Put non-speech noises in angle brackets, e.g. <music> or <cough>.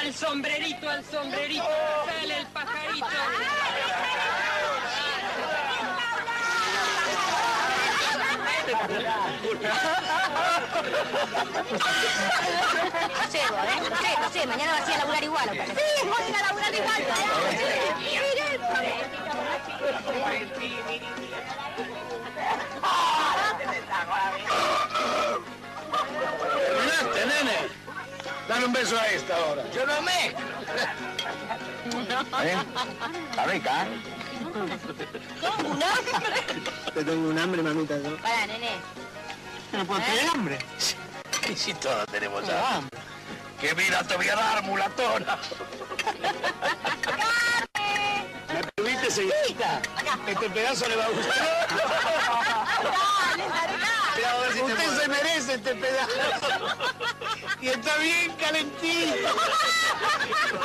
Al sombrerito, al sombrerito, sale el pajarito. Llego, ¿eh? Llego, sí, mañana vas a ir a laburar igual. ¿o qué? Sí, voy a ir a laburar igual. ¿Terminaste, Dale un beso a esta ahora. Yo no me. ¿Eh? Está rica, ¿eh? ¿Cómo? ¿No? Te tengo un hambre, mamita. ¿no? Pará, nene. No puedo tener hambre. Y si todos tenemos hambre. Que mira, te voy a dar, mulatona. ¿Me permite, señorita? Este pedazo le va a gustar. Dale. Usted se merece este pedazo. Y está bien calentito. <laughs>